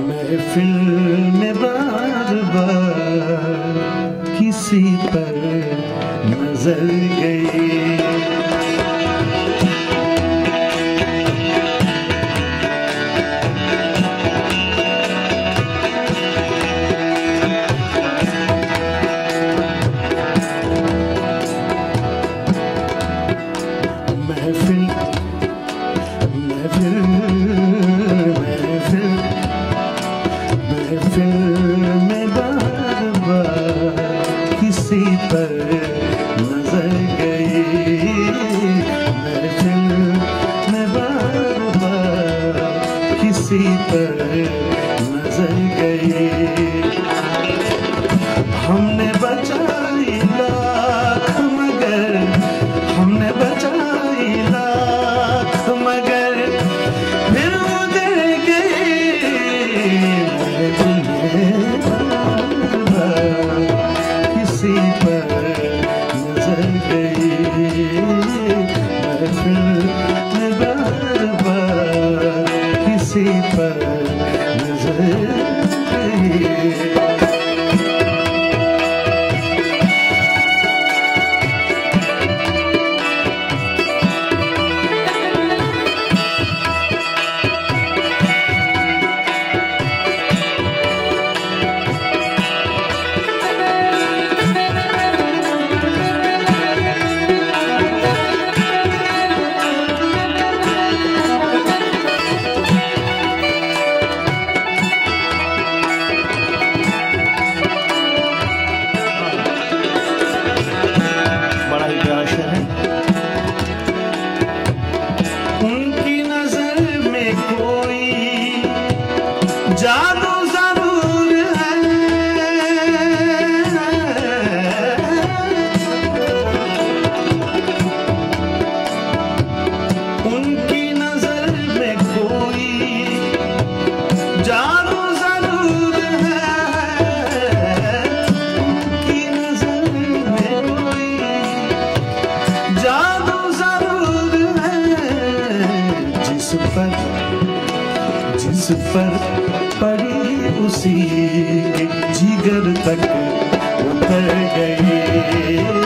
महफिल में बार बार किसी पर नज़र गई। see the. उस पर पड़ी उसी जिगर तक उतर गई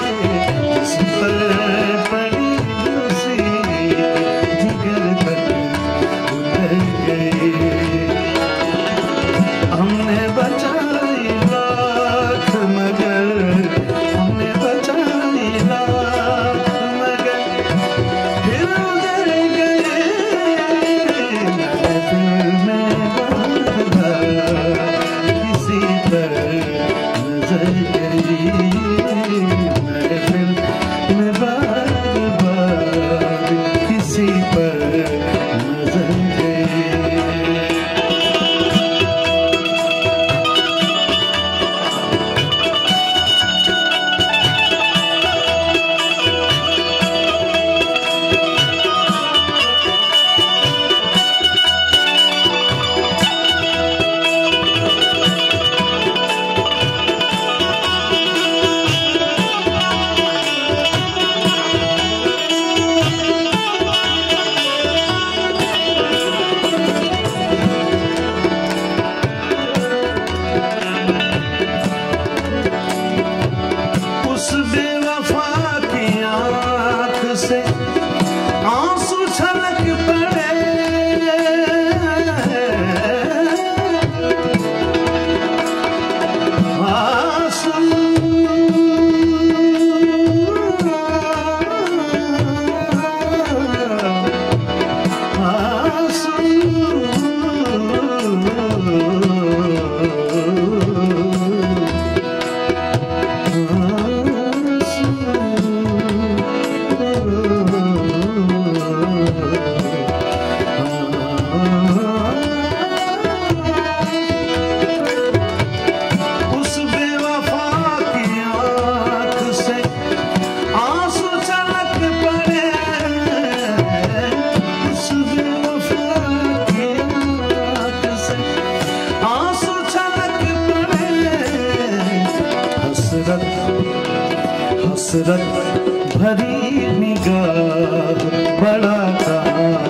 हसरत भरी निगाह बड़ा काम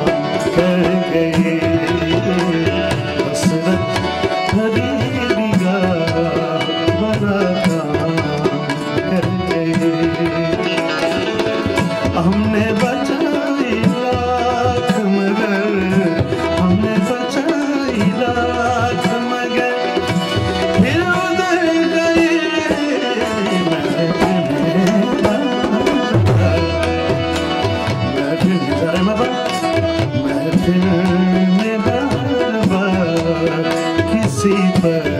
कर गए। हसरत भरी निगाह बड़ा काम कर गए। हमने see, but.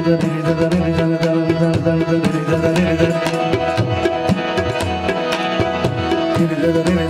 da da da da